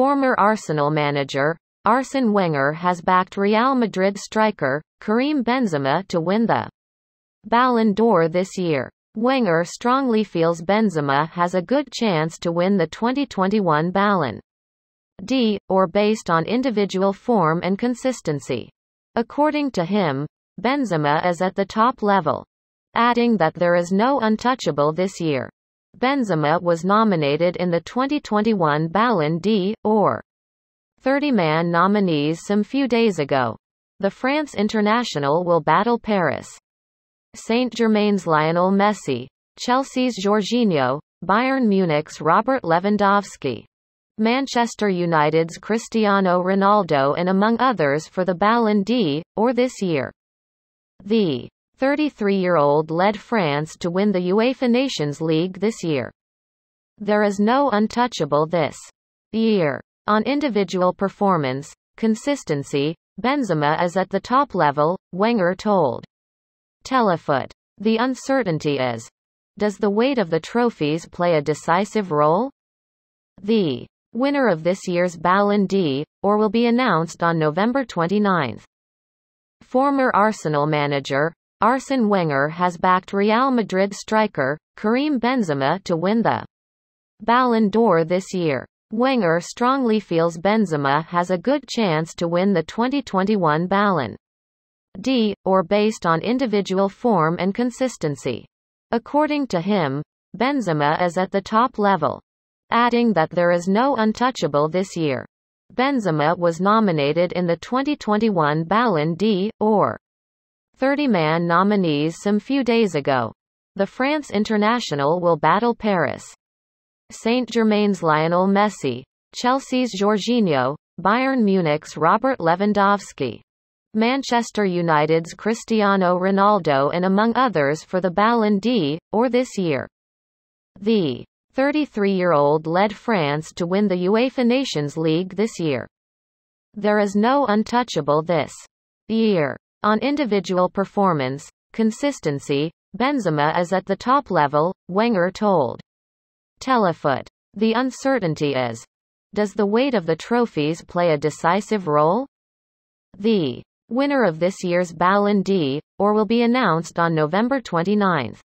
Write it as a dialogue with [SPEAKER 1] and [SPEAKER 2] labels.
[SPEAKER 1] Former Arsenal manager, Arsene Wenger has backed Real Madrid striker, Karim Benzema to win the Ballon d'Or this year. Wenger strongly feels Benzema has a good chance to win the 2021 Ballon d'Or based on individual form and consistency. According to him, Benzema is at the top level, adding that there is no untouchable this year. Benzema was nominated in the 2021 Ballon d'Or 30-man nominees some few days ago. The France international will battle Paris Saint-Germain's Lionel Messi, Chelsea's Jorginho, Bayern Munich's Robert Lewandowski, Manchester United's Cristiano Ronaldo and among others for the Ballon d'Or this year. The 33-year-old led France to win the UEFA Nations League this year. There is no untouchable this year. On individual performance, consistency, Benzema is at the top level, Wenger told Telefoot. The uncertainty is, does the weight of the trophies play a decisive role? The winner of this year's Ballon d'Or will be announced on November 29. Former Arsenal manager, Arsene Wenger has backed Real Madrid striker, Karim Benzema to win the Ballon d'Or this year. Wenger strongly feels Benzema has a good chance to win the 2021 Ballon d'Or based on individual form and consistency. According to him, Benzema is at the top level, adding that there is no untouchable this year. Benzema was nominated in the 2021 Ballon d'Or 30-man nominees some few days ago. The France international will battle Paris Saint-Germain's Lionel Messi, Chelsea's Jorginho, Bayern Munich's Robert Lewandowski, Manchester United's Cristiano Ronaldo and among others for the Ballon d'Or this year. The 33-year-old led France to win the UEFA Nations League this year. There is no untouchable this year. On individual performance, consistency, Benzema is at the top level, Wenger told Telefoot. The uncertainty is, does the weight of the trophies play a decisive role? The winner of this year's Ballon d'Or will be announced on November 29.